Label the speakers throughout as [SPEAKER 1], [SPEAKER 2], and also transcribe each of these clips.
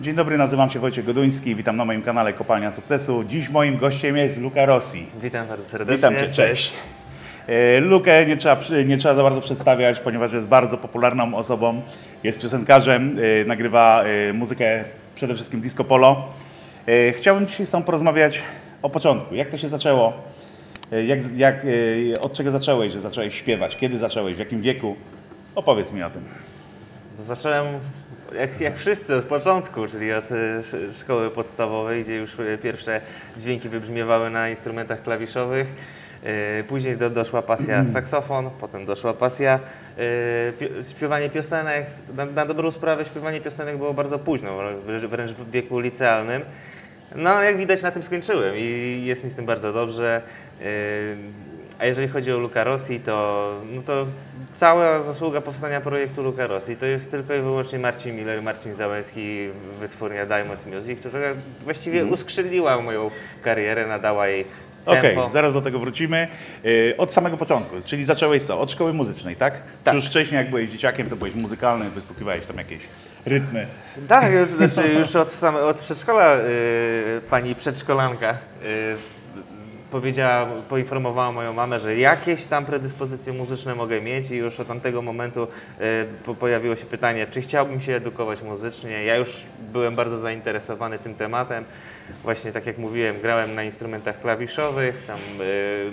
[SPEAKER 1] Dzień dobry, nazywam się Wojciech Goduński, witam na moim kanale Kopalnia Sukcesu. Dziś moim gościem jest Luka Rossi.
[SPEAKER 2] Witam bardzo serdecznie.
[SPEAKER 1] Witam Cię, cześć. E, Lukę nie trzeba, nie trzeba za bardzo przedstawiać, ponieważ jest bardzo popularną osobą. Jest piosenkarzem, e, nagrywa e, muzykę przede wszystkim disco polo. Chciałbym dzisiaj z Tobą porozmawiać o początku. Jak to się zaczęło? Jak, jak, od czego zacząłeś, że zacząłeś śpiewać? Kiedy zacząłeś? W jakim wieku? Opowiedz mi o tym.
[SPEAKER 2] Zacząłem jak, jak wszyscy od początku, czyli od sz- szkoły podstawowej, gdzie już e, pierwsze dźwięki wybrzmiewały na instrumentach klawiszowych. E, Później do, doszła pasja saksofon, potem doszła pasja pi- śpiewanie piosenek. Na, na dobrą sprawę śpiewanie piosenek było bardzo późno, wręcz- w wieku licealnym. No, jak widać, na tym skończyłem i jest mi z tym bardzo dobrze. Yy, A jeżeli chodzi o Luca Rossi, to, no to cała zasługa powstania projektu Luca Rossi to jest tylko i wyłącznie Marcin Miller, Marcin Załęski, wytwórnia Diamond Music, która właściwie uskrzydliła moją karierę, nadała jej
[SPEAKER 1] Okej,
[SPEAKER 2] tempo.
[SPEAKER 1] zaraz do tego wrócimy. E, Od samego początku, czyli zacząłeś co? Od szkoły muzycznej, tak?
[SPEAKER 2] Tak.
[SPEAKER 1] Czy już wcześniej, jak byłeś dzieciakiem, to byłeś muzykalny, wystukiwałeś tam jakieś rytmy.
[SPEAKER 2] Tak, już, znaczy już od, same, od przedszkola y, pani przedszkolanka y, powiedziała, poinformowała moją mamę, że jakieś tam predyspozycje muzyczne mogę mieć i już od tamtego momentu y, po, pojawiło się pytanie, czy chciałbym się edukować muzycznie. Ja już byłem bardzo zainteresowany tym tematem. Właśnie tak jak mówiłem, grałem na instrumentach klawiszowych, tam y,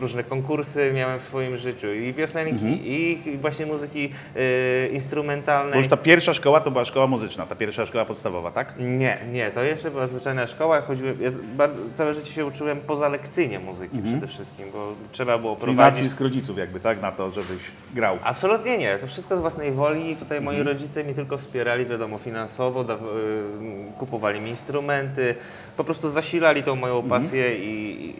[SPEAKER 2] różne konkursy miałem w swoim życiu i piosenki, i właśnie muzyki y, instrumentalnej.
[SPEAKER 1] Bo już ta pierwsza szkoła to była szkoła muzyczna, ta pierwsza szkoła podstawowa, tak?
[SPEAKER 2] Nie, nie, to jeszcze była zwyczajna szkoła. Chodziłem, ja z- bardzo, całe życie się uczyłem pozalekcyjnie muzyki przede wszystkim, bo trzeba było
[SPEAKER 1] Mhm. Czyli
[SPEAKER 2] prowadzić.
[SPEAKER 1] nacisk rodziców jakby, tak? Na to, żebyś grał.
[SPEAKER 2] Absolutnie nie, to wszystko z własnej woli. Tutaj moi
[SPEAKER 1] Mhm.
[SPEAKER 2] rodzice mi tylko wspierali, wiadomo, finansowo, da, y, kupowali mi instrumenty, po prostu zasilali tą moją
[SPEAKER 1] Mhm.
[SPEAKER 2] pasję i,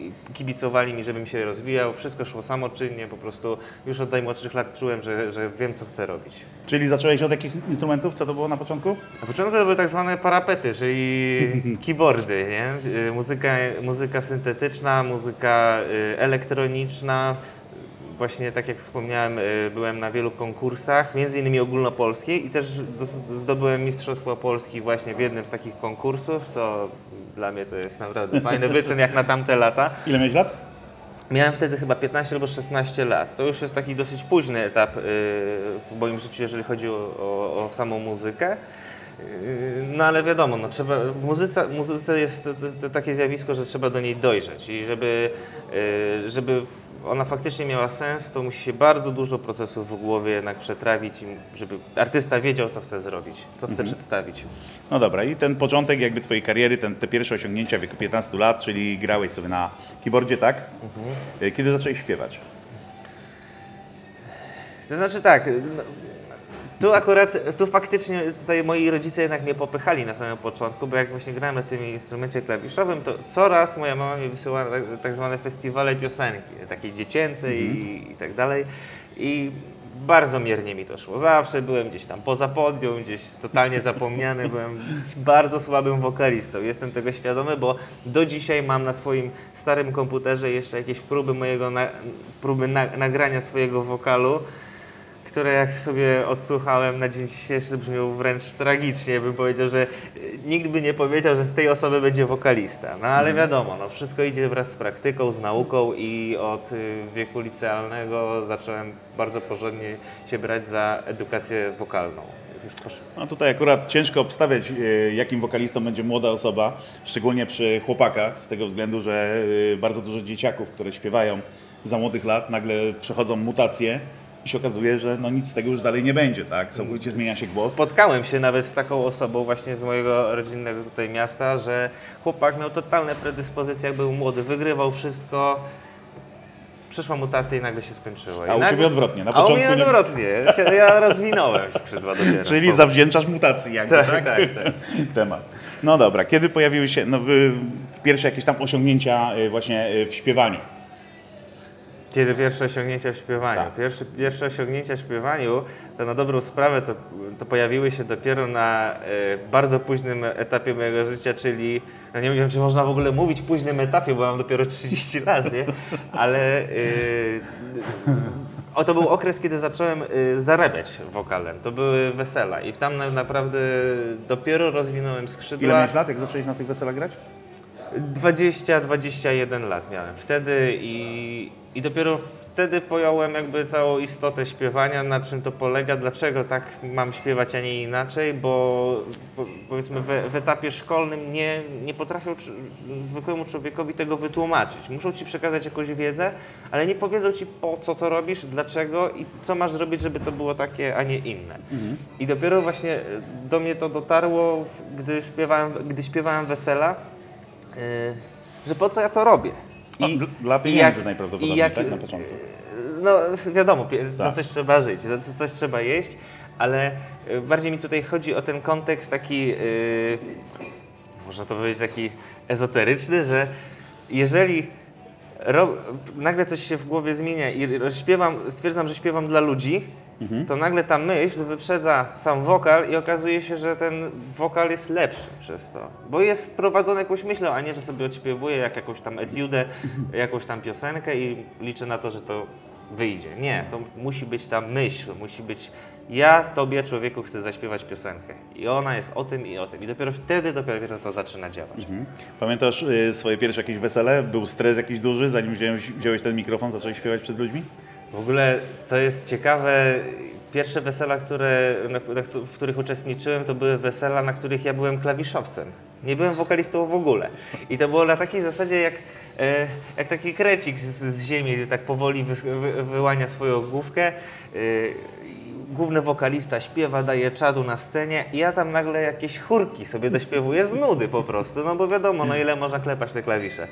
[SPEAKER 2] i kibicowali mi, żebym się rozwijał. Wszystko szło samoczynnie, po prostu już od najmłodszych lat czułem, że, że wiem, co chcę robić.
[SPEAKER 1] Czyli zacząłeś od jakich instrumentów? Co to było na początku?
[SPEAKER 2] Na początku to były tak zwane parapety, czyli keyboardy, nie? Y, Muzyka, muzyka syntetyczna, muzyka y, elektroniczna. Właśnie tak jak wspomniałem, y, byłem na wielu konkursach, między innymi ogólnopolskiej i też zdobyłem Mistrzostwo Polski właśnie w jednym z takich konkursów, co dla mnie to jest naprawdę fajny wyczyn jak na tamte lata.
[SPEAKER 1] Ile miałeś lat?
[SPEAKER 2] Miałem wtedy chyba 15 albo 16 lat. To już jest taki dosyć późny etap y, w moim życiu, jeżeli chodzi o, o, o samą muzykę. Y, No ale wiadomo, no, trzeba, w muzyce, muzyce jest to, to, to takie zjawisko, że trzeba do niej dojrzeć i żeby, żeby ona faktycznie miała sens, to musi się bardzo dużo procesów w głowie jednak przetrawić, żeby artysta wiedział, co chce zrobić, co chce przedstawić.
[SPEAKER 1] No dobra, i ten początek jakby twojej kariery, ten, te pierwsze osiągnięcia w wieku 15 lat, czyli grałeś sobie na keyboardzie, tak? E, Kiedy zacząłeś śpiewać?
[SPEAKER 2] To znaczy tak, no, tu akurat, tu faktycznie tutaj moi rodzice jednak mnie popychali na samym początku, bo jak właśnie grałem na tym instrumencie klawiszowym, to coraz moja mama mi wysyłała tak, tak zwane festiwale piosenki, takie dziecięce i, i tak dalej. I bardzo miernie mi to szło. Zawsze byłem gdzieś tam poza podium, gdzieś totalnie zapomniany, byłem bardzo słabym wokalistą. Jestem tego świadomy, bo do dzisiaj mam na swoim starym komputerze jeszcze jakieś próby mojego, na, próby na, nagrania swojego wokalu które jak sobie odsłuchałem na dzień dzisiejszy brzmią wręcz tragicznie. Bym powiedział, że y, nikt by nie powiedział, że z tej osoby będzie wokalista. No ale wiadomo, no, wszystko idzie wraz z praktyką, z nauką i od y, wieku licealnego zacząłem bardzo porządnie się brać za edukację wokalną.
[SPEAKER 1] No tutaj akurat ciężko obstawiać, e, jakim wokalistą będzie młoda osoba, szczególnie przy chłopakach, z tego względu, że e, bardzo dużo dzieciaków, które śpiewają za młodych lat, nagle przechodzą mutacje i się okazuje, że no nic z tego już dalej nie będzie, tak? Całkowicie zmienia się głos.
[SPEAKER 2] Spotkałem się nawet z taką osobą właśnie z mojego rodzinnego tutaj miasta, że chłopak miał totalne predyspozycje, jak był młody, wygrywał wszystko. Przyszła mutacja i nagle się skończyła. I
[SPEAKER 1] A u
[SPEAKER 2] nagle...
[SPEAKER 1] ciebie odwrotnie, na
[SPEAKER 2] A u
[SPEAKER 1] początku
[SPEAKER 2] mnie
[SPEAKER 1] nie-
[SPEAKER 2] odwrotnie. Ja się- Ja rozwinąłem skrzydła dopiero.
[SPEAKER 1] Czyli
[SPEAKER 2] Po-
[SPEAKER 1] zawdzięczasz mutacji jakby,
[SPEAKER 2] Tak,
[SPEAKER 1] tak?
[SPEAKER 2] tak, tak.
[SPEAKER 1] Temat. No dobra, kiedy pojawiły się no, y, pierwsze jakieś tam osiągnięcia y, właśnie y, w śpiewaniu?
[SPEAKER 2] Kiedy pierwsze osiągnięcia w śpiewaniu?
[SPEAKER 1] Tak.
[SPEAKER 2] Pierwsze, pierwsze osiągnięcia w śpiewaniu, to na dobrą sprawę to, to pojawiły się dopiero na e, bardzo późnym etapie mojego życia, czyli no nie wiem, czy można w ogóle mówić późnym etapie, bo mam dopiero 30 lat, nie? Ale e, O, to był okres, kiedy zacząłem y, zarabiać wokalem. To były wesela i tam na, naprawdę dopiero rozwinąłem skrzydła.
[SPEAKER 1] Ile miałeś lat, jak zacząłeś na tych weselach grać?
[SPEAKER 2] 20-21 lat miałem wtedy i, i dopiero wtedy pojąłem jakby całą istotę śpiewania, na czym to polega, dlaczego tak mam śpiewać, a nie inaczej, bo, powiedzmy w, w etapie szkolnym nie, nie potrafią zwykłemu człowiekowi tego wytłumaczyć. Muszą ci przekazać jakąś wiedzę, ale nie powiedzą ci po co to robisz, dlaczego i co masz zrobić, żeby to było takie, a nie inne. I dopiero właśnie do mnie to dotarło, gdy śpiewałem, gdy śpiewałem wesela, że po co ja to robię.
[SPEAKER 1] A, dl- dla
[SPEAKER 2] i
[SPEAKER 1] pieniędzy najprawdopodobniej,
[SPEAKER 2] i jak-
[SPEAKER 1] tak, na początku.
[SPEAKER 2] No wiadomo, za
[SPEAKER 1] Tak.
[SPEAKER 2] coś trzeba żyć, za co- coś trzeba jeść, ale y, bardziej mi tutaj chodzi o ten kontekst taki, yy, można to powiedzieć taki ezoteryczny, że jeżeli nagle coś się w głowie zmienia i śpiewam, stwierdzam, że śpiewam dla ludzi, to nagle ta myśl wyprzedza sam wokal i okazuje się, że ten wokal jest lepszy przez to. Bo jest prowadzony jakąś myślą, a nie, że sobie odśpiewuję jak jakąś tam etiudę, jakąś tam piosenkę i liczę na to, że to wyjdzie. Nie, to musi być ta myśl, musi być ja tobie człowieku chcę zaśpiewać piosenkę. I ona jest o tym i o tym. I dopiero wtedy dopiero to zaczyna działać.
[SPEAKER 1] Mhm. Pamiętasz y, swoje pierwsze jakieś wesele? Był stres jakiś duży, zanim wziąłeś, wziąłeś ten mikrofon, zacząłeś śpiewać przed ludźmi?
[SPEAKER 2] W ogóle, co jest ciekawe, pierwsze wesela, które, w których uczestniczyłem, to były wesela, na których ja byłem klawiszowcem. Nie byłem wokalistą w ogóle. I to było na takiej zasadzie, jak, e, jak taki krecik z, z ziemi tak powoli wy, wy, wyłania swoją główkę. Główny wokalista śpiewa, daje czadu na scenie i ja tam nagle jakieś chórki sobie dośpiewuję z nudy po prostu, no bo wiadomo, no ile można klepać te klawisze.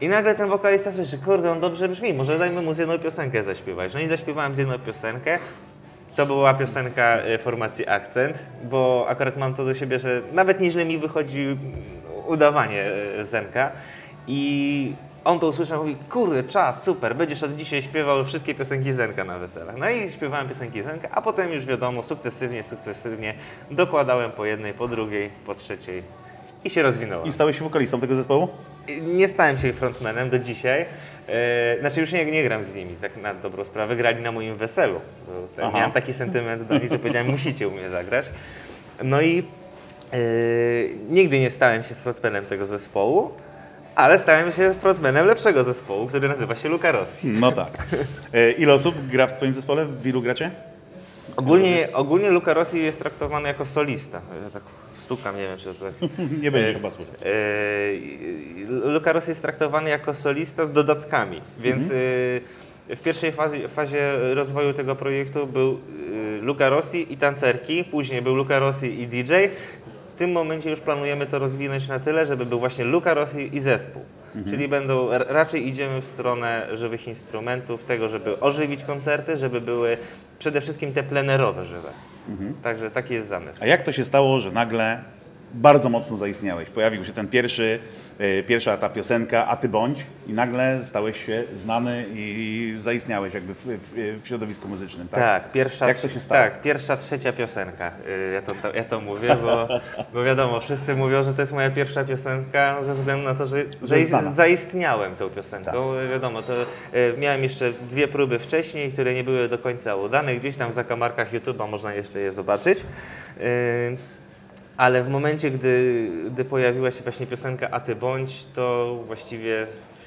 [SPEAKER 2] I nagle ten wokalista słyszy, kurde, on dobrze brzmi, może dajmy mu z jedną piosenkę zaśpiewać. No i zaśpiewałem z jedną piosenkę. To była piosenka e, formacji Akcent, bo akurat mam to do siebie, że nawet nieźle mi wychodzi udawanie e, Zenka. I on to usłyszał i mówi, kurde, czad, super, będziesz od dzisiaj śpiewał wszystkie piosenki Zenka na weselach. No i śpiewałem piosenki Zenka, a potem już wiadomo, sukcesywnie, sukcesywnie dokładałem po jednej, po drugiej, po trzeciej i się rozwinąłem.
[SPEAKER 1] I stałeś się wokalistą tego zespołu?
[SPEAKER 2] Nie stałem się frontmanem do dzisiaj. E, znaczy już nie, nie gram z nimi, tak na dobrą sprawę. Grali na moim weselu.
[SPEAKER 1] Aha.
[SPEAKER 2] miałem taki sentyment do nich, że powiedziałem, musicie u mnie zagrać. No i e, nigdy nie stałem się frontmanem tego zespołu, ale stałem się frontmanem lepszego zespołu, który nazywa się Luca Rossi.
[SPEAKER 1] No tak. E, Ile osób gra w twoim zespole? W ilu gracie?
[SPEAKER 2] Ogólnie, ogólnie Luca Rossi jest traktowany jako solista. Ja tak stukam, nie wiem czy to tak...
[SPEAKER 1] Nie będzie
[SPEAKER 2] E,
[SPEAKER 1] chyba słychać.
[SPEAKER 2] E, Luca Rossi jest traktowany jako solista z dodatkami, więc e, w pierwszej fazie, fazie rozwoju tego projektu był Luca Rossi i tancerki, później był Luca Rossi i DJ. W tym momencie już planujemy to rozwinąć na tyle, żeby był właśnie Luca Rossi i zespół. Czyli będą, raczej idziemy w stronę żywych instrumentów, tego, żeby ożywić koncerty, żeby były przede wszystkim te plenerowe żywe. Także taki jest zamysł.
[SPEAKER 1] A jak to się stało, że nagle bardzo mocno zaistniałeś? Pojawił się ten pierwszy, e, pierwsza ta piosenka, a ty bądź i nagle stałeś się znany i zaistniałeś jakby w, w, w środowisku muzycznym, tak?
[SPEAKER 2] Tak, pierwsza,
[SPEAKER 1] Jak to się stało?
[SPEAKER 2] Tak, pierwsza, trzecia piosenka. Y, Ja to, to, ja to mówię, bo, bo wiadomo, wszyscy mówią, że to jest moja pierwsza piosenka ze względu na to, że, że.
[SPEAKER 1] Tak.
[SPEAKER 2] zaistniałem tą piosenką. Wiadomo, to y, miałem jeszcze dwie próby wcześniej, które nie były do końca udane. Gdzieś tam w zakamarkach YouTube'a można jeszcze je zobaczyć. Ale w momencie, gdy, gdy pojawiła się właśnie piosenka A ty bądź, to właściwie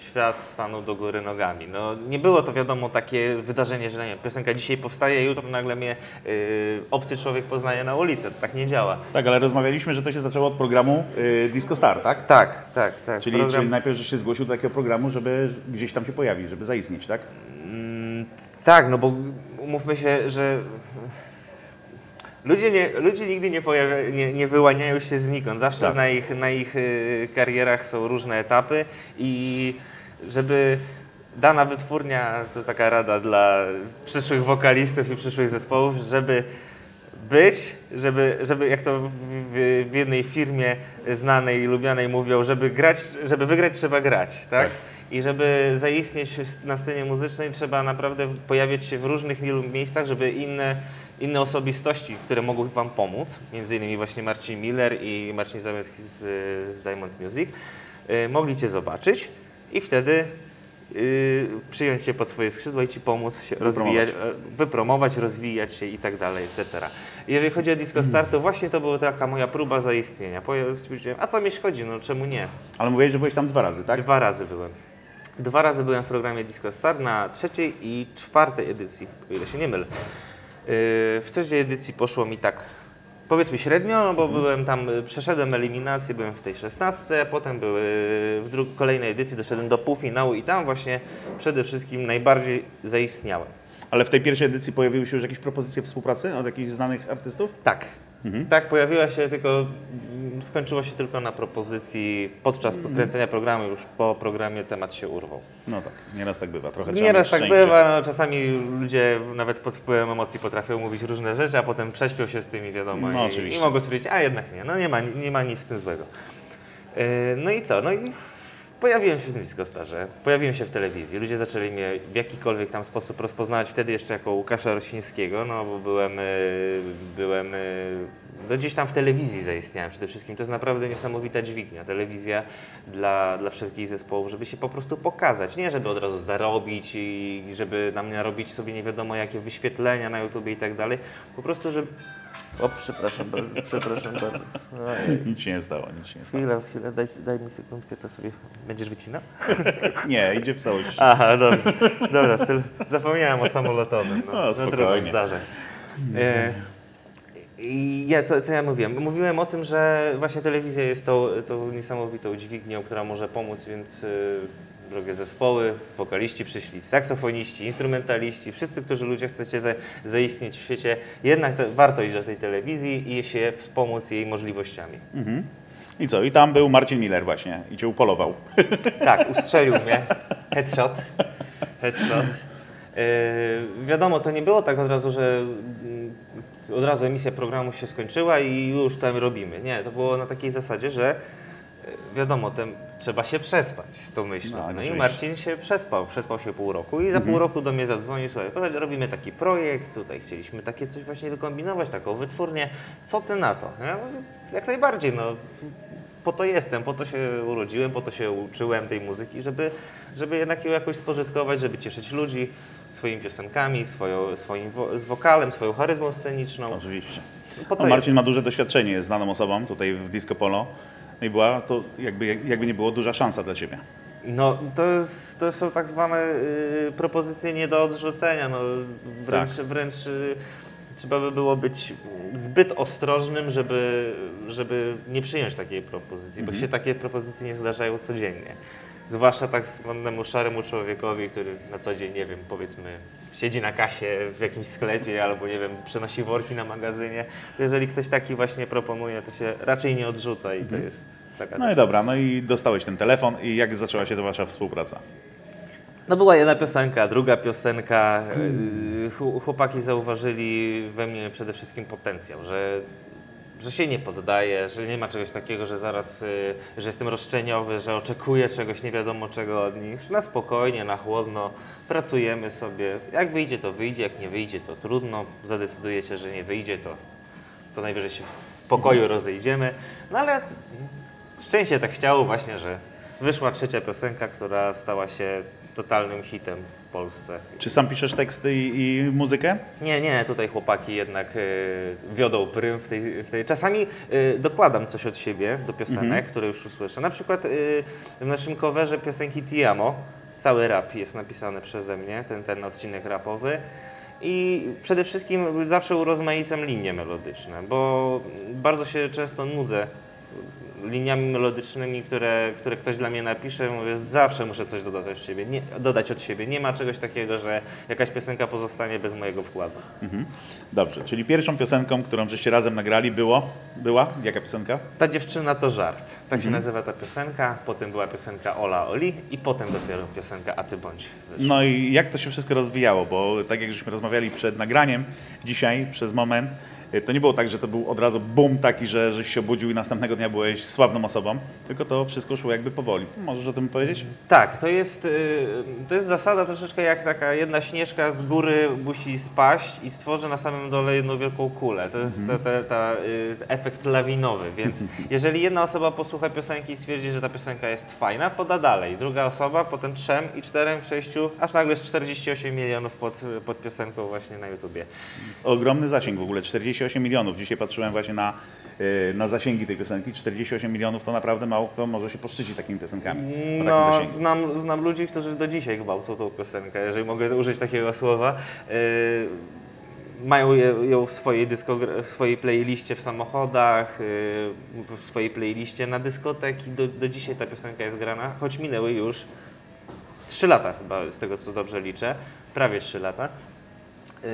[SPEAKER 2] świat stanął do góry nogami. No, nie było to wiadomo takie wydarzenie, że nie, piosenka dzisiaj powstaje, jutro nagle mnie y, obcy człowiek poznaje na ulicy. To tak nie działa.
[SPEAKER 1] Tak, ale rozmawialiśmy, że to się zaczęło od programu y, Disco Star, tak?
[SPEAKER 2] Tak, tak, tak.
[SPEAKER 1] Czyli,
[SPEAKER 2] Program-
[SPEAKER 1] czyli najpierw, że się zgłosił do takiego programu, żeby gdzieś tam się pojawić, żeby zaistnieć, tak?
[SPEAKER 2] Mm, tak, no bo umówmy się, że ludzie, nie, ludzie nigdy nie, pojawia, nie, nie wyłaniają się znikąd. Zawsze
[SPEAKER 1] Tak.
[SPEAKER 2] na ich, na ich y, karierach są różne etapy i żeby dana wytwórnia, to taka rada dla przyszłych wokalistów i przyszłych zespołów, żeby być, żeby, żeby jak to w, w, w jednej firmie znanej i lubianej mówią, żeby grać, żeby wygrać trzeba grać, tak?
[SPEAKER 1] Tak.
[SPEAKER 2] I żeby zaistnieć na scenie muzycznej trzeba naprawdę pojawiać się w różnych wielu miejscach, żeby inne, inne osobistości, które mogły Wam pomóc, między innymi właśnie Marcin Miller i Marcin Zamiecki z, z Diamond Music, y, mogli Cię zobaczyć i wtedy y, przyjąć Cię pod swoje skrzydła i Ci pomóc się rozwijać, e, wypromować, rozwijać się i tak dalej, etc. Jeżeli chodzi o Disco Star, to właśnie to była taka moja próba zaistnienia. Stwierdziłem, a co mi szkodzi, no czemu nie?
[SPEAKER 1] Ale mówiłeś, że byłeś tam dwa razy, tak?
[SPEAKER 2] Dwa razy byłem. Dwa razy byłem w programie Disco Star na trzeciej i czwartej edycji, o ile się nie mylę. Yy, W trzeciej edycji poszło mi tak, powiedzmy średnio, no bo byłem tam, y, przeszedłem eliminację, byłem w tej szesnastce, potem były w dru- kolejnej edycji doszedłem do półfinału i tam właśnie przede wszystkim najbardziej zaistniałem.
[SPEAKER 1] Ale w tej pierwszej edycji pojawiły się już jakieś propozycje współpracy od jakichś znanych artystów?
[SPEAKER 2] Tak. Tak, pojawiła się tylko, mm, skończyło się tylko na propozycji podczas kręcenia programu, już po programie temat się urwał.
[SPEAKER 1] No tak, nieraz tak bywa. Trochę
[SPEAKER 2] Nieraz tak bywa, no, czasami ludzie nawet pod wpływem emocji potrafią mówić różne rzeczy, a potem prześpią się z tymi, wiadomo,
[SPEAKER 1] No,
[SPEAKER 2] i, i mogą stwierdzić, a jednak nie, no nie ma, nie ma nic w tym złego. Yy, No i co, no i pojawiłem się w tym Discostarze, pojawiłem się w telewizji, ludzie zaczęli mnie w jakikolwiek tam sposób rozpoznawać, wtedy jeszcze jako Łukasza Rosińskiego, no bo byłem, yy, byłem yy, no gdzieś tam w telewizji zaistniałem przede wszystkim. To jest naprawdę niesamowita dźwignia. Telewizja dla, dla wszystkich zespołów, żeby się po prostu pokazać. Nie, żeby od razu zarobić i żeby nam narobić sobie nie wiadomo jakie wyświetlenia na YouTubie i tak dalej. Po prostu, żeby... O, przepraszam bardzo, przepraszam bardzo. Ojej.
[SPEAKER 1] Nic się nie stało, nic się nie stało.
[SPEAKER 2] Chwilę, chwilę, daj, daj mi sekundkę, to sobie... Będziesz wycinał?
[SPEAKER 1] Nie, idzie w całość.
[SPEAKER 2] Aha, dobrze. Dobra, tyle. zapomniałem o samolotowym. No,
[SPEAKER 1] No,
[SPEAKER 2] no trudno
[SPEAKER 1] spokojnie.
[SPEAKER 2] zdarzać. E, I ja, co, co ja mówiłem? Mówiłem o tym, że właśnie telewizja jest tą, tą niesamowitą dźwignią, która może pomóc, więc y, drogie zespoły, wokaliści przyszli, saksofoniści, instrumentaliści, wszyscy, którzy ludzie chcecie za, zaistnieć w świecie, jednak te, warto iść do tej telewizji i się wspomóc jej możliwościami.
[SPEAKER 1] Mhm. I co? I tam był Marcin Miller właśnie i cię upolował.
[SPEAKER 2] Tak, ustrzelił mnie. Headshot. Headshot. Yy, wiadomo, to nie było tak od razu, że mm, od razu emisja programu się skończyła i już tam robimy. Nie, to było na takiej zasadzie, że wiadomo, tem, trzeba się przespać z tą myślą.
[SPEAKER 1] No,
[SPEAKER 2] No, i. Marcin się przespał, przespał się pół roku i za pół roku do mnie zadzwonił, słuchaj, robimy taki projekt, tutaj chcieliśmy takie coś właśnie wykombinować, taką wytwórnię, co ty na to? Ja mówię, jak najbardziej, no po to jestem, po to się urodziłem, po to się uczyłem tej muzyki, żeby, żeby jednak ją jakoś spożytkować, żeby cieszyć ludzi swoimi piosenkami, swoją, swoim wo- z wokalem, swoją charyzmą sceniczną.
[SPEAKER 1] Oczywiście. No, Marcin ma duże doświadczenie, jest znaną osobą tutaj w Disco Polo. No i była to jakby, jakby nie było duża szansa dla Ciebie.
[SPEAKER 2] No, to, to są tak zwane y, propozycje nie do odrzucenia. No, wręcz
[SPEAKER 1] Tak.
[SPEAKER 2] wręcz y, trzeba by było być zbyt ostrożnym, żeby, żeby nie przyjąć takiej propozycji, bo się takie propozycje nie zdarzają codziennie. Zwłaszcza tak zwanemu szaremu człowiekowi, który na co dzień, nie wiem, powiedzmy, siedzi na kasie w jakimś sklepie albo, nie wiem, przenosi worki na magazynie. Jeżeli ktoś taki właśnie proponuje, to się raczej nie odrzuca i to jest taka
[SPEAKER 1] No i dobra, no i dostałeś ten telefon i jak zaczęła się to Wasza współpraca?
[SPEAKER 2] No była jedna piosenka, druga piosenka. Yy, chł- Chłopaki zauważyli we mnie przede wszystkim potencjał, że, że się nie poddaję, że nie ma czegoś takiego, że zaraz, yy, że jestem roszczeniowy, że oczekuję czegoś nie wiadomo czego od nich. Na spokojnie, na chłodno, pracujemy sobie. Jak wyjdzie, to wyjdzie, jak nie wyjdzie, to trudno. Zadecydujecie, że nie wyjdzie, to, to najwyżej się w pokoju rozejdziemy. No ale szczęście tak chciało właśnie, że wyszła trzecia piosenka, która stała się totalnym hitem w Polsce.
[SPEAKER 1] Czy sam piszesz teksty i, i muzykę?
[SPEAKER 2] Nie, nie, tutaj chłopaki jednak y, wiodą prym w tej, w tej. Czasami y, dokładam coś od siebie do piosenek, które już usłyszę. Na przykład y, w naszym coverze piosenki Tiamo, cały rap jest napisany przeze mnie, ten, ten odcinek rapowy. I przede wszystkim zawsze urozmaicam linie melodyczne, bo bardzo się często nudzę liniami melodycznymi, które, które ktoś dla mnie napisze, mówię, zawsze muszę coś dodać od siebie, nie, dodać od siebie. Nie ma czegoś takiego, że jakaś piosenka pozostanie bez mojego wkładu.
[SPEAKER 1] Mhm. Dobrze, czyli pierwszą piosenką, którą żeście razem nagrali było, była? Jaka piosenka?
[SPEAKER 2] Ta dziewczyna to żart. Tak się nazywa ta piosenka. Potem była piosenka Ola Oli i potem dopiero piosenka A ty bądź.
[SPEAKER 1] No i jak to się wszystko rozwijało, bo tak jak żeśmy rozmawiali przed nagraniem dzisiaj przez moment, to nie było tak, że to był od razu boom taki, że żeś się obudził i następnego dnia byłeś sławną osobą, tylko to wszystko szło jakby powoli. Możesz o tym powiedzieć?
[SPEAKER 2] Tak, to jest, y, to jest zasada troszeczkę jak taka jedna śnieżka z góry musi spaść i stworzy na samym dole jedną wielką kulę. To jest ta, ta, ta, y, efekt lawinowy, więc jeżeli jedna osoba posłucha piosenki i stwierdzi, że ta piosenka jest fajna, poda dalej. Druga osoba, potem trzem i czterem, sześciu, aż nagle jest 48 milionów pod, pod piosenką właśnie na YouTubie.
[SPEAKER 1] Ogromny zasięg w ogóle, 48 milionów. Dzisiaj patrzyłem właśnie na, y, na zasięgi tej piosenki. 48 milionów to naprawdę mało kto może się poszczycić takimi piosenkami.
[SPEAKER 2] No, znam, znam ludzi, którzy do dzisiaj gwałcą tą piosenkę, jeżeli mogę użyć takiego słowa. Yy, mają ją w swojej, w swojej playliście w samochodach, yy, w swojej playliście na dyskoteki. Do, do dzisiaj ta piosenka jest grana, choć minęły już 3 lata chyba, z tego co dobrze liczę, prawie 3 lata. Yy,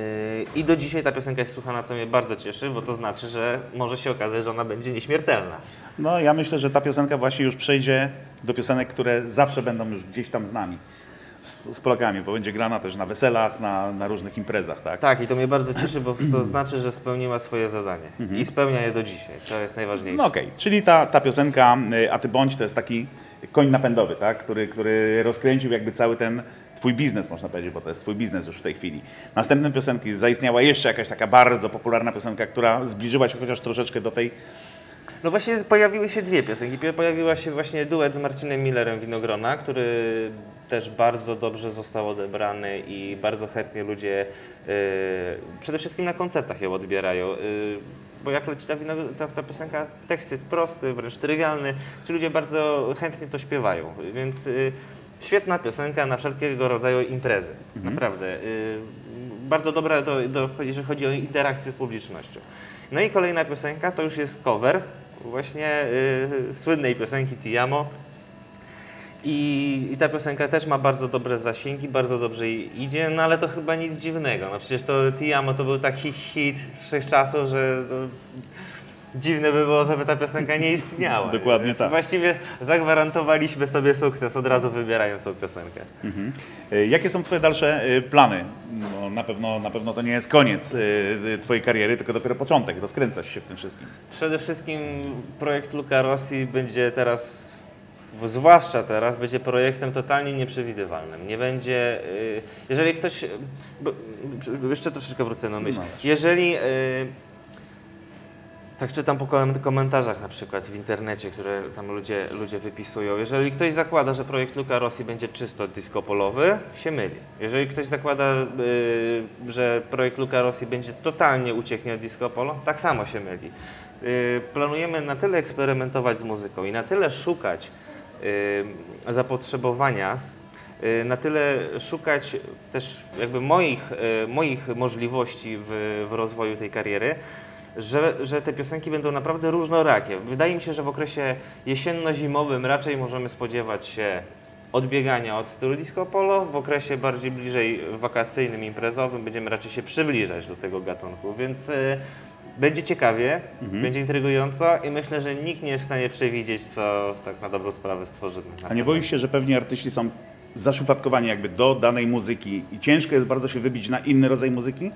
[SPEAKER 2] I do dzisiaj ta piosenka jest słuchana, co mnie bardzo cieszy, bo to znaczy, że może się okazać, że ona będzie nieśmiertelna.
[SPEAKER 1] No ja myślę, że ta piosenka właśnie już przejdzie do piosenek, które zawsze będą już gdzieś tam z nami, z, Polakami, bo będzie grana też na weselach, na, na różnych imprezach, tak?
[SPEAKER 2] Tak, i to mnie bardzo cieszy, bo to znaczy, że spełniła swoje zadanie. I spełnia je do dzisiaj. To jest najważniejsze.
[SPEAKER 1] No okej, czyli ta, ta piosenka y, A ty bądź to jest taki koń napędowy, tak? który, który rozkręcił jakby cały ten twój biznes, można powiedzieć, bo to jest twój biznes już w tej chwili. Następne piosenki, zaistniała jeszcze jakaś taka bardzo popularna piosenka, która zbliżyła się chociaż troszeczkę do tej
[SPEAKER 2] No właśnie pojawiły się dwie piosenki. Pio- Pojawiła się właśnie duet z Marcinem Millerem Winogrona, który też bardzo dobrze został odebrany i bardzo chętnie ludzie yy, przede wszystkim na koncertach ją odbierają. Yy, bo jak leci ta, wino, ta, ta piosenka, tekst jest prosty, wręcz trywialny, ci ludzie bardzo chętnie to śpiewają. Więc yy, świetna piosenka na wszelkiego rodzaju imprezy. Naprawdę. Yy, bardzo dobra, do, do, jeżeli chodzi o interakcję z publicznością. No i kolejna piosenka to już jest cover właśnie yy, słynnej piosenki Ti Amo. I, I ta piosenka też ma bardzo dobre zasięgi, bardzo dobrze idzie, no ale to chyba nic dziwnego. No przecież to Ti Amo to był taki hit wszechczasów, że no, dziwne by było, żeby ta piosenka nie istniała.
[SPEAKER 1] Dokładnie
[SPEAKER 2] Więc
[SPEAKER 1] tak.
[SPEAKER 2] Właściwie zagwarantowaliśmy sobie sukces od razu wybierając tą piosenkę.
[SPEAKER 1] Mhm. Y, Jakie są Twoje dalsze y, plany? No, na, pewno, na pewno to nie jest koniec y, Twojej kariery, tylko dopiero początek, rozkręcasz się w tym wszystkim.
[SPEAKER 2] Przede wszystkim projekt Luca Rossi będzie teraz, zwłaszcza teraz, będzie projektem totalnie nieprzewidywalnym. Nie będzie, jeżeli ktoś, bo, jeszcze troszeczkę wrócę na myśl,
[SPEAKER 1] No
[SPEAKER 2] jeżeli, tak czytam po kom- komentarzach na przykład w internecie, które tam ludzie, ludzie wypisują, jeżeli ktoś zakłada, że projekt Luca Rossi będzie czysto disco-polowy, się myli. Jeżeli ktoś zakłada, y, że projekt Luca Rossi będzie totalnie ucieknie od disco polo, tak samo się myli. Y, planujemy na tyle eksperymentować z muzyką i na tyle szukać y, zapotrzebowania, y, na tyle szukać też jakby moich, y, moich możliwości w, w rozwoju tej kariery, że, że te piosenki będą naprawdę różnorakie. Wydaje mi się, że w okresie jesienno-zimowym raczej możemy spodziewać się odbiegania od stylu disco polo, w okresie bardziej bliżej wakacyjnym, imprezowym będziemy raczej się przybliżać do tego gatunku, więc y, będzie ciekawie, będzie intrygująco i myślę, że nikt nie jest w stanie przewidzieć, co tak na dobrą sprawę stworzymy.
[SPEAKER 1] A nie boisz się, że pewni artyści są zaszufladkowani jakby do danej muzyki i ciężko jest bardzo się wybić na inny rodzaj muzyki?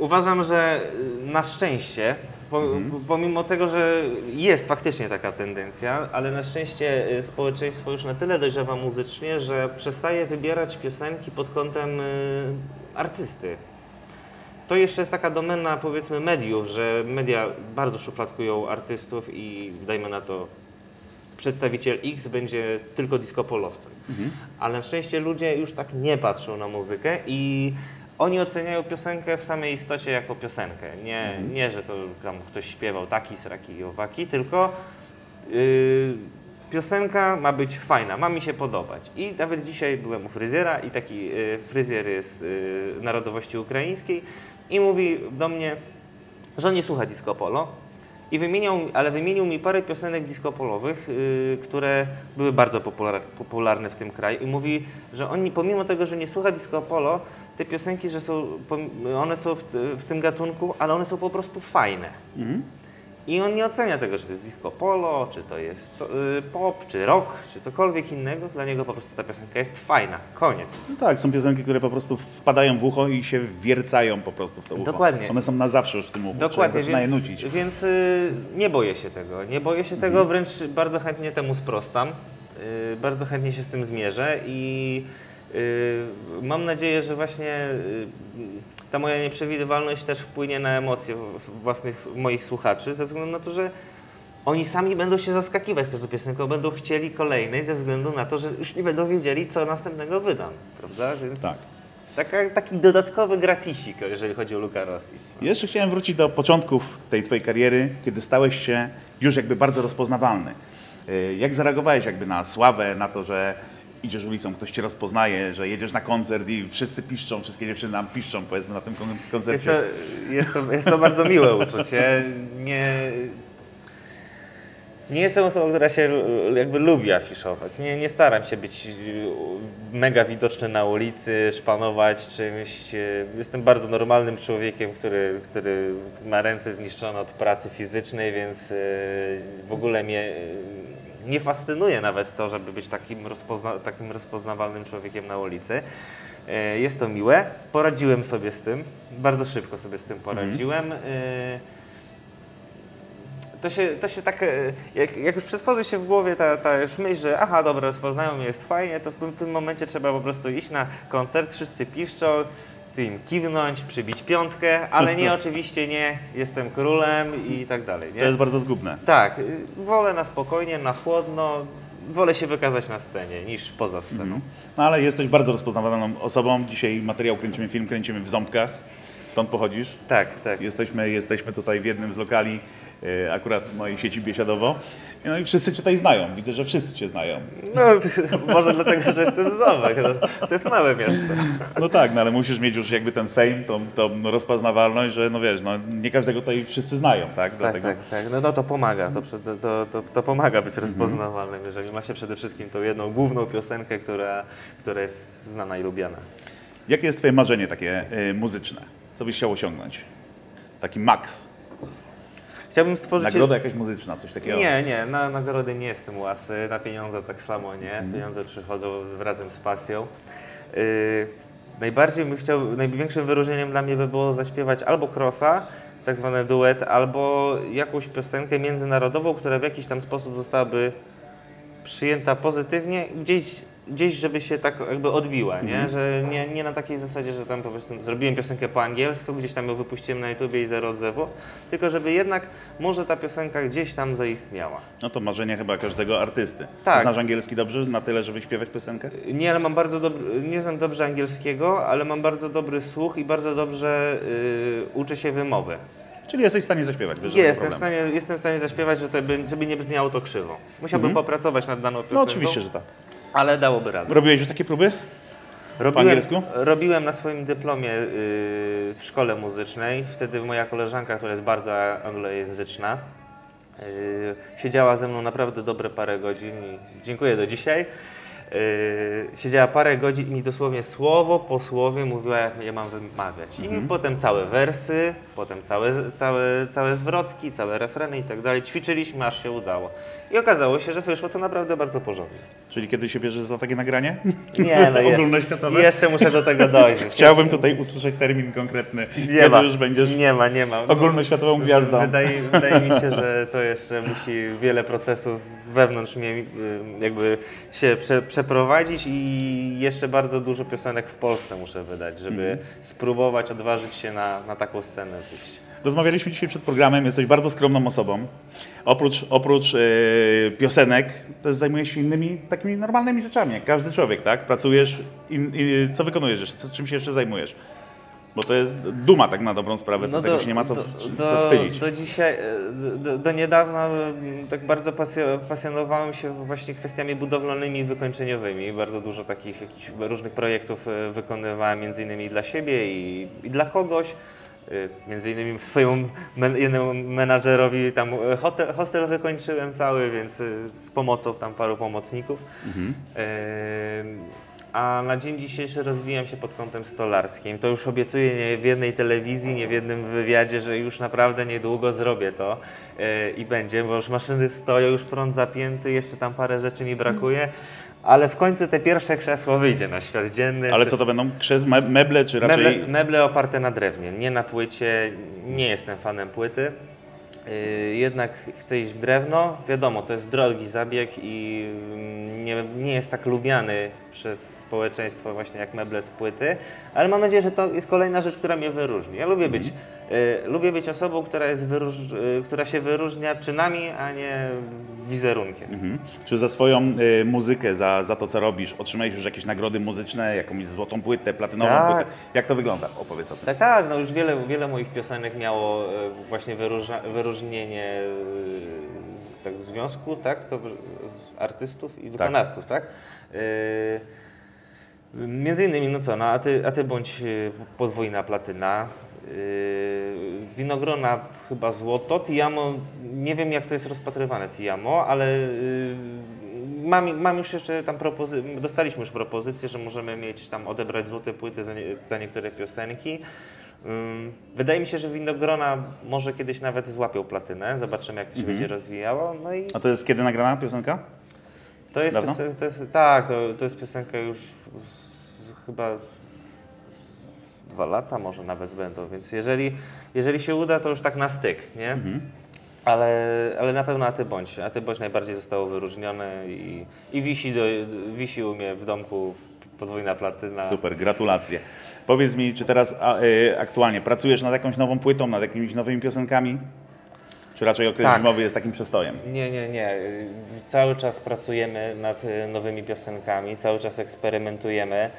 [SPEAKER 2] Uważam, że y, na szczęście, po, pomimo tego, że jest faktycznie taka tendencja, ale na szczęście y, społeczeństwo już na tyle dojrzewa muzycznie, że przestaje wybierać piosenki pod kątem y, artysty. To jeszcze jest taka domena powiedzmy mediów, że media bardzo szufladkują artystów i dajmy na to przedstawiciel X będzie tylko disco-polowcem. Ale na szczęście ludzie już tak nie patrzą na muzykę i oni oceniają piosenkę w samej istocie jako piosenkę. Nie, nie że to tam ktoś śpiewał taki, sraki i owaki, tylko yy, piosenka ma być fajna, ma mi się podobać. I nawet dzisiaj byłem u fryzjera i taki yy, fryzjer jest yy, narodowości ukraińskiej i mówi do mnie, że on nie słucha disco polo, i wymieniał, ale wymienił mi parę piosenek disco-polowych, yy, które były bardzo popular, popularne w tym kraju i mówi, że on nie- pomimo tego, że nie słucha disco-polo, te piosenki, że są, one są w, w tym gatunku, ale one są po prostu fajne.
[SPEAKER 1] Mhm.
[SPEAKER 2] I on nie ocenia tego, czy to jest disco polo, czy to jest y, pop, czy rock, czy cokolwiek innego. Dla niego po prostu ta piosenka jest fajna. Koniec.
[SPEAKER 1] No tak, są piosenki, które po prostu wpadają w ucho i się wiercają po prostu w to ucho.
[SPEAKER 2] Dokładnie.
[SPEAKER 1] One są na zawsze już w tym uchu.
[SPEAKER 2] Dokładnie,
[SPEAKER 1] zaczyna
[SPEAKER 2] więc,
[SPEAKER 1] je nucić. Mhm.
[SPEAKER 2] więc y, nie boję się tego. Nie boję się tego, wręcz bardzo chętnie temu sprostam. Y, bardzo chętnie się z tym zmierzę i mam nadzieję, że właśnie y, ta moja nieprzewidywalność też wpłynie na emocje własnych moich słuchaczy, ze względu na to, że oni sami będą się zaskakiwać z każdą piosenką, będą chcieli kolejnej ze względu na to, że już nie będą wiedzieli, co następnego wydam, prawda? Więc
[SPEAKER 1] Tak.
[SPEAKER 2] taka, taki dodatkowy gratisik, jeżeli chodzi o Luca Rossi.
[SPEAKER 1] Jeszcze chciałem wrócić do początków tej twojej kariery, kiedy stałeś się już jakby bardzo rozpoznawalny. Y, Jak zareagowałeś jakby na sławę, na to, że idziesz ulicą, ktoś cię rozpoznaje, że jedziesz na koncert i wszyscy piszczą, wszystkie dziewczyny nam piszczą powiedzmy na tym kon-
[SPEAKER 2] Jest
[SPEAKER 1] koncercie.
[SPEAKER 2] to, jest, to, jest to bardzo miłe uczucie. Nie, nie jestem osobą, która się jakby lubi afiszować. Nie, nie staram się być mega widoczny na ulicy, szpanować czymś. Jestem bardzo normalnym człowiekiem, który, który ma ręce zniszczone od pracy fizycznej, więc y, w ogóle mnie nie fascynuje nawet to, żeby być takim, rozpozna, takim rozpoznawalnym człowiekiem na ulicy. E, Jest to miłe. Poradziłem sobie z tym. Bardzo szybko sobie z tym poradziłem. E, To się, to się tak, e, jak, jak już przetworzy się w głowie ta, ta już myśl, że aha, dobra, rozpoznają mnie, jest fajnie, to w tym momencie trzeba po prostu iść na koncert, wszyscy piszczą, ty im kiwnąć, przybić piątkę, ale nie, oczywiście nie, jestem królem i tak dalej. Nie?
[SPEAKER 1] To jest bardzo zgubne.
[SPEAKER 2] Tak, y, wolę na spokojnie, na chłodno, wolę się wykazać na scenie niż poza sceną.
[SPEAKER 1] No ale jesteś bardzo rozpoznawalną osobą. Dzisiaj materiał kręcimy, film kręcimy w Ząbkach. Stąd pochodzisz.
[SPEAKER 2] Tak, tak.
[SPEAKER 1] Jesteśmy, jesteśmy tutaj w jednym z lokali, e, akurat mojej sieci Biesiadowo. No i wszyscy Cię tutaj znają. Widzę, że wszyscy Cię znają.
[SPEAKER 2] No, może dlatego, że jestem z Ząbek. No, to jest małe miasto.
[SPEAKER 1] No tak, no ale musisz mieć już jakby ten fame, tą, tą rozpoznawalność, że no wiesz, no nie każdego tutaj wszyscy znają, tak?
[SPEAKER 2] Tak,
[SPEAKER 1] Dlatego
[SPEAKER 2] tak, tak. No, no to pomaga. To, to, to, to pomaga być rozpoznawalnym, jeżeli ma się przede wszystkim tą jedną główną piosenkę, która, która jest znana i lubiana.
[SPEAKER 1] Jakie jest Twoje marzenie takie y, muzyczne? Co byś chciał osiągnąć? Taki maks.
[SPEAKER 2] Chciałbym stworzyć...
[SPEAKER 1] Nagroda jakaś muzyczna, coś takiego.
[SPEAKER 2] Nie, nie, na nagrody nie jestem łasy, na pieniądze tak samo nie. Pieniądze przychodzą razem z pasją. Yy, najbardziej bym chciał, największym wyróżnieniem dla mnie by było zaśpiewać albo crossa, tak zwany duet, albo jakąś piosenkę międzynarodową, która w jakiś tam sposób zostałaby przyjęta pozytywnie, gdzieś, gdzieś żeby się tak jakby odbiła, nie? Że nie, nie na takiej zasadzie, że tam po prostu zrobiłem piosenkę po angielsku, gdzieś tam ją wypuściłem na YouTubie i zero odzewu, tylko żeby jednak może ta piosenka gdzieś tam zaistniała.
[SPEAKER 1] No to marzenie chyba każdego artysty.
[SPEAKER 2] Tak.
[SPEAKER 1] Znasz angielski dobrze na tyle, żeby śpiewać piosenkę?
[SPEAKER 2] Nie, ale mam bardzo dobry, nie znam dobrze angielskiego, ale mam bardzo dobry słuch i bardzo dobrze y, uczę się wymowy.
[SPEAKER 1] Czyli jesteś w stanie zaśpiewać bez
[SPEAKER 2] Jestem w, stanie, jestem w stanie zaśpiewać, że to by, żeby nie brzmiało to krzywo. Musiałbym popracować nad daną piosenką,
[SPEAKER 1] No oczywiście, że tak.
[SPEAKER 2] Ale dałoby radę.
[SPEAKER 1] Robiłeś już takie próby?
[SPEAKER 2] Robiłem,
[SPEAKER 1] angielsku?
[SPEAKER 2] Robiłem na swoim dyplomie y, w szkole muzycznej. Wtedy moja koleżanka, która jest bardzo anglojęzyczna, y, siedziała ze mną naprawdę dobre parę godzin i dziękuję do dzisiaj. Y, siedziała parę godzin i mi dosłownie słowo po słowie mówiła, jak je mam wymawiać. I potem całe wersy, potem całe, całe, całe zwrotki, całe refreny i tak dalej. Ćwiczyliśmy, aż się udało. I okazało się, że wyszło to naprawdę bardzo porządnie.
[SPEAKER 1] Czyli kiedy się bierzesz za takie nagranie?
[SPEAKER 2] Nie, no
[SPEAKER 1] Ogólnoświatowe?
[SPEAKER 2] Jeszcze muszę do tego dojść.
[SPEAKER 1] Chciałbym tutaj usłyszeć termin konkretny,
[SPEAKER 2] Nie
[SPEAKER 1] kiedy
[SPEAKER 2] ma.
[SPEAKER 1] już będziesz
[SPEAKER 2] Nie ma, nie ma.
[SPEAKER 1] ogólnoświatową gwiazdą.
[SPEAKER 2] Wydaje, wydaje mi się, że to jeszcze musi wiele procesów wewnątrz mnie y, jakby się prze, przeprowadzić i jeszcze bardzo dużo piosenek w Polsce muszę wydać, żeby
[SPEAKER 1] Mhm.
[SPEAKER 2] spróbować odważyć się na, na taką scenę wyjść.
[SPEAKER 1] Rozmawialiśmy dzisiaj przed programem, jesteś bardzo skromną osobą. Oprócz, oprócz e, piosenek, też zajmujesz się innymi takimi normalnymi rzeczami, jak każdy człowiek, tak? Pracujesz, in, co wykonujesz jeszcze, czym się jeszcze zajmujesz? Bo to jest duma tak na dobrą sprawę,
[SPEAKER 2] No
[SPEAKER 1] tego
[SPEAKER 2] do-
[SPEAKER 1] się nie ma co,
[SPEAKER 2] do,
[SPEAKER 1] co wstydzić.
[SPEAKER 2] Do dzisiaj, e, do, do niedawna e, tak bardzo pasjo, pasjonowałem się właśnie kwestiami budowlanymi i wykończeniowymi. Bardzo dużo takich różnych projektów e, wykonywałem między innymi dla siebie i, i dla kogoś. E, Między innymi swojemu men, jednemu menadżerowi tam e, hotel, hostel wykończyłem cały, więc e, z pomocą tam paru pomocników.
[SPEAKER 1] Mhm.
[SPEAKER 2] A na dzień dzisiejszy rozwijam się pod kątem stolarskim. To już obiecuję nie w jednej telewizji, nie w jednym wywiadzie, że już naprawdę niedługo zrobię to i będzie, bo już maszyny stoją, już prąd zapięty, jeszcze tam parę rzeczy mi brakuje. Ale w końcu te pierwsze krzesło wyjdzie na świat dzienny.
[SPEAKER 1] Ale co to będą? Krzes, me- meble czy raczej...
[SPEAKER 2] Meble, meble oparte na drewnie, nie na płycie. Nie jestem fanem płyty. Yy, jednak chcę iść w drewno. Wiadomo, to jest drogi zabieg i mm, nie, nie jest tak lubiany przez społeczeństwo właśnie jak meble z płyty, ale mam nadzieję, że to jest kolejna rzecz, która mnie wyróżni. Ja lubię być, yy, lubię być osobą, która, jest wyróż, yy, która się wyróżnia czynami, a nie wizerunkiem.
[SPEAKER 1] Mhm. Czy za swoją y, muzykę, za, za to co robisz, otrzymałeś już jakieś nagrody muzyczne, jakąś złotą płytę, platynową
[SPEAKER 2] Tak.
[SPEAKER 1] płytę? Jak to wygląda? Opowiedz o tym.
[SPEAKER 2] Tak, tak, no już wiele, wiele moich piosenek miało e, właśnie wyróża, wyróżnienie e, z- tak, związku, tak, to z artystów i wykonawców, tak? E, Między innymi, no co, no, a, ty, a ty bądź e, podwójna platyna, e, winogrona chyba złoto, Tiamo, nie wiem jak to jest rozpatrywane Tiamo, ale mam, mam już jeszcze tam propozycję, dostaliśmy już propozycję, że możemy mieć tam odebrać złote płyty za, nie, za niektóre piosenki. Wydaje mi się, że winogrona może kiedyś nawet złapią platynę, zobaczymy jak to się będzie rozwijało. No i
[SPEAKER 1] A to jest kiedy nagrana piosenka?
[SPEAKER 2] To jest,
[SPEAKER 1] Dawno?
[SPEAKER 2] piosen- to jest tak, to, to jest piosenka już z, chyba dwa lata może nawet będą, więc jeżeli, jeżeli się uda, to już tak na styk, nie? Ale, ale na pewno A ty bądź. A ty bądź najbardziej zostało wyróżnione i, i wisi, do, wisi u mnie w domku podwójna platyna.
[SPEAKER 1] Super, gratulacje. Powiedz mi, czy teraz a, y, aktualnie pracujesz nad jakąś nową płytą, nad jakimiś nowymi piosenkami? Czy raczej okres
[SPEAKER 2] Tak.
[SPEAKER 1] zimowy jest takim przestojem?
[SPEAKER 2] Nie, nie, nie. Cały czas pracujemy nad y, nowymi piosenkami, cały czas eksperymentujemy.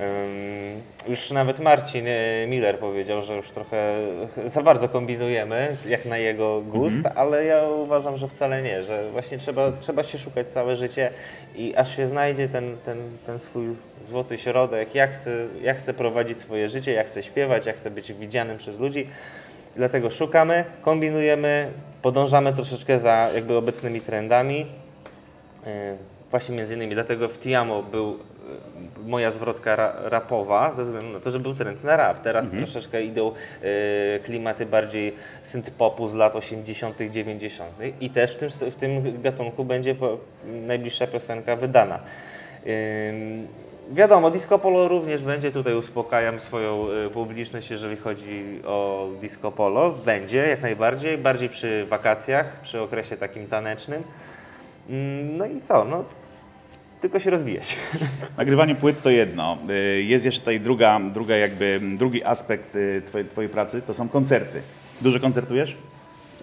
[SPEAKER 2] Ym, Już nawet Marcin y, Miller powiedział, że już trochę za bardzo kombinujemy, jak na jego gust, ale ja uważam, że wcale nie, że właśnie trzeba, trzeba się szukać całe życie i aż się znajdzie ten, ten, ten swój złoty środek. Ja chcę, ja chcę prowadzić swoje życie, ja chcę śpiewać, ja chcę być widzianym przez ludzi. Dlatego szukamy, kombinujemy, podążamy troszeczkę za jakby obecnymi trendami. Yy, Właśnie między innymi dlatego w Tiamo był yy, moja zwrotka ra, rapowa, ze względu na to, że był trend na rap. Teraz troszeczkę idą yy, klimaty bardziej synth-popu z lat 80., 90. i też w tym, w tym gatunku będzie najbliższa piosenka wydana. Wiadomo, Disco Polo również będzie, tutaj uspokajam swoją y, publiczność, jeżeli chodzi o Disco Polo. Będzie, jak najbardziej, bardziej przy wakacjach, przy okresie takim tanecznym. Mm, No i co, no tylko się rozwijać.
[SPEAKER 1] Nagrywanie płyt to jedno. Y, Jest jeszcze tutaj druga, druga jakby, drugi aspekt y, twojej, twojej pracy, to są koncerty. Dużo koncertujesz?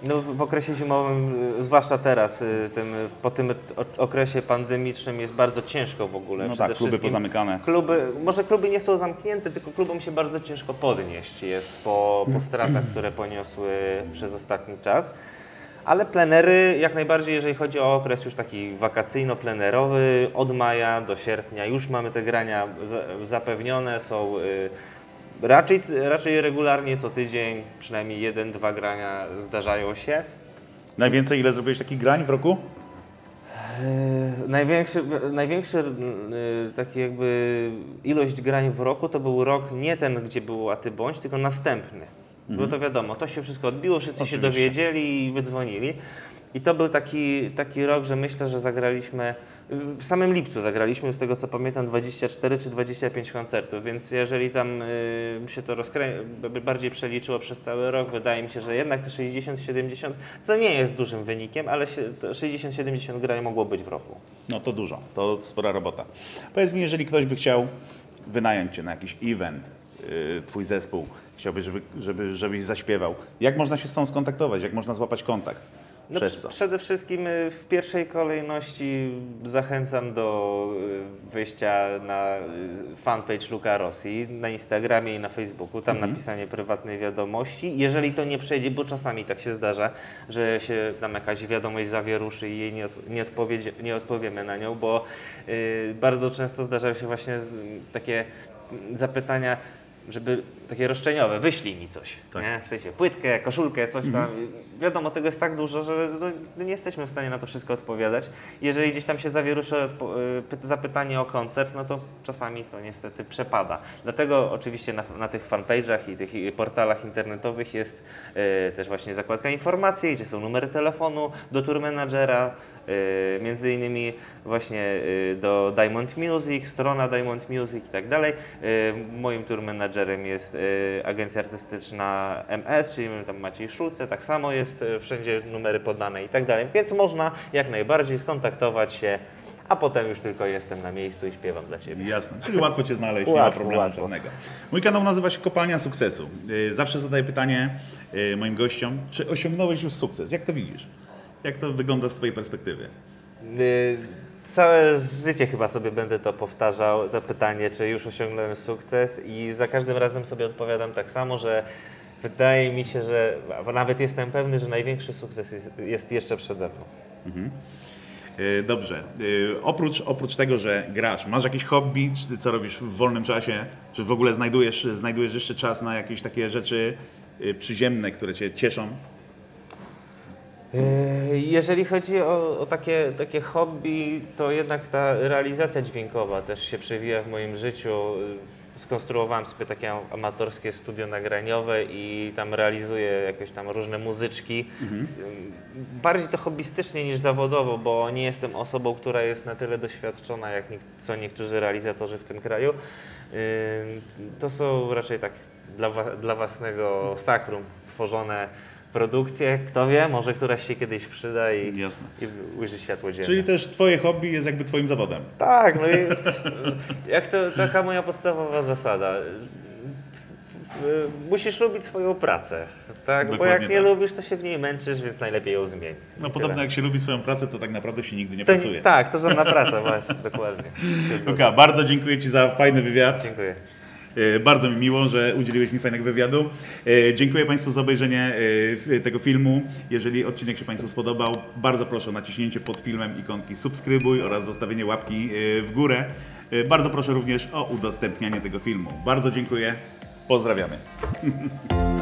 [SPEAKER 2] No, w okresie zimowym, y, zwłaszcza teraz, y, tym, po tym okresie pandemicznym jest bardzo ciężko w ogóle.
[SPEAKER 1] No tak, kluby pozamykane.
[SPEAKER 2] Kluby, może kluby nie są zamknięte, tylko klubom się bardzo ciężko podnieść jest po, po stratach, które poniosły przez ostatni czas. Ale plenery jak najbardziej, jeżeli chodzi o okres już taki wakacyjno-plenerowy, od maja do sierpnia już mamy te grania za- zapewnione, są y, raczej, raczej regularnie co tydzień, przynajmniej jeden, dwa grania zdarzają się.
[SPEAKER 1] Najwięcej ile zrobiłeś takich grań w roku?
[SPEAKER 2] Yy, Największy, największy yy, taki jakby ilość grań w roku to był rok nie ten, gdzie było a ty bądź, tylko następny. Bo to wiadomo, to się wszystko odbiło, wszyscy się
[SPEAKER 1] Oczywiście.
[SPEAKER 2] dowiedzieli i wydzwonili. I to był taki, taki rok, że myślę, że zagraliśmy, w samym lipcu zagraliśmy, z tego co pamiętam, 24 czy 25 koncertów, więc jeżeli tam y, się to rozkrę... bardziej przeliczyło przez cały rok, wydaje mi się, że jednak te 60-70, co nie jest dużym wynikiem, ale się- to 60-70 grań mogło być w roku.
[SPEAKER 1] No to dużo, to spora robota. Powiedz mi, jeżeli ktoś by chciał wynająć Cię na jakiś event, yy, Twój zespół, chciałby, żeby, żeby, żebyś zaśpiewał, jak można się z tą skontaktować, jak można złapać kontakt?
[SPEAKER 2] No,
[SPEAKER 1] Przez
[SPEAKER 2] pr-
[SPEAKER 1] co?
[SPEAKER 2] Przede wszystkim y, w pierwszej kolejności zachęcam do y, wyjścia na y, fanpage Luka Rossi na Instagramie i na Facebooku, tam
[SPEAKER 1] Mhm.
[SPEAKER 2] napisanie prywatnej wiadomości. Jeżeli to nie przejdzie, bo czasami tak się zdarza, że się tam jakaś wiadomość zawieruszy i jej nie, nie, nie odpowiemy na nią, bo y, bardzo często zdarzają się właśnie takie mm, zapytania żeby takie roszczeniowe, wyślij mi coś,
[SPEAKER 1] Tak.
[SPEAKER 2] nie? w sensie płytkę, koszulkę, coś tam. Wiadomo, tego jest tak dużo, że no, nie jesteśmy w stanie na to wszystko odpowiadać. Jeżeli gdzieś tam się zawieruszy y, py- zapytanie o koncert, no to czasami to niestety przepada. Dlatego oczywiście na, na tych fanpage'ach i tych portalach internetowych jest y, też właśnie zakładka informacji, gdzie są numery telefonu do tour managera, między innymi właśnie y, do Diamond Music, strona Diamond Music i tak dalej. Y, Moim tour managerem jest y, agencja artystyczna MS, czyli tam Maciej Szulce, tak samo jest y, wszędzie numery podane i tak dalej. Więc można jak najbardziej skontaktować się, a potem już tylko jestem na miejscu i śpiewam dla Ciebie.
[SPEAKER 1] Jasne, czyli łatwo Cię znaleźć, nie ma
[SPEAKER 2] Łatwo,
[SPEAKER 1] problemu
[SPEAKER 2] łatwo.
[SPEAKER 1] żadnego. Mój kanał nazywa się Kopalnia Sukcesu. Zawsze zadaję pytanie moim gościom, czy osiągnąłeś już sukces? Jak to widzisz? Jak to wygląda z Twojej perspektywy?
[SPEAKER 2] Y, Całe życie chyba sobie będę to powtarzał, to pytanie, czy już osiągnąłem sukces i za każdym razem sobie odpowiadam tak samo, że wydaje mi się, że nawet jestem pewny, że największy sukces jest, jeszcze przede mną.
[SPEAKER 1] Yy, Dobrze. Yy, Oprócz, oprócz tego, że grasz, masz jakieś hobby, czy co robisz w wolnym czasie? Czy w ogóle znajdujesz, znajdujesz jeszcze czas na jakieś takie rzeczy yy, przyziemne, które Cię cieszą?
[SPEAKER 2] Yy, Jeżeli chodzi o, o takie, takie hobby, to jednak ta realizacja dźwiękowa też się przewija w moim życiu. Yy, Skonstruowałem sobie takie amatorskie studio nagraniowe i tam realizuję jakieś tam różne muzyczki. Yy, Bardziej to hobbystycznie niż zawodowo, bo nie jestem osobą, która jest na tyle doświadczona, jak co niektórzy realizatorzy w tym kraju. To są raczej tak dla, dla własnego sakrum tworzone produkcje, kto wie, może któraś się kiedyś przyda i,
[SPEAKER 1] Jasne.
[SPEAKER 2] i ujrzy światło dzienne.
[SPEAKER 1] Czyli też Twoje hobby jest jakby Twoim zawodem.
[SPEAKER 2] Tak, no i jak to taka moja podstawowa zasada. Musisz lubić swoją pracę, tak? Bo jak nie
[SPEAKER 1] tak.
[SPEAKER 2] lubisz, to się w niej męczysz, więc najlepiej ją zmień.
[SPEAKER 1] No
[SPEAKER 2] I
[SPEAKER 1] podobno
[SPEAKER 2] tyle.
[SPEAKER 1] jak się lubi swoją pracę, to tak naprawdę się nigdy nie
[SPEAKER 2] to,
[SPEAKER 1] pracuje.
[SPEAKER 2] Tak, to żadna praca, właśnie, dokładnie.
[SPEAKER 1] Luka, bardzo dziękuję Ci za fajny wywiad.
[SPEAKER 2] Dziękuję.
[SPEAKER 1] E, Bardzo mi miło, że udzieliłeś mi fajnego wywiadu. E, Dziękuję Państwu za obejrzenie e, tego filmu. Jeżeli odcinek się Państwu spodobał, bardzo proszę o naciśnięcie pod filmem ikonki subskrybuj oraz zostawienie łapki w górę. Bardzo proszę również o udostępnianie tego filmu. Bardzo dziękuję. Pozdrawiamy.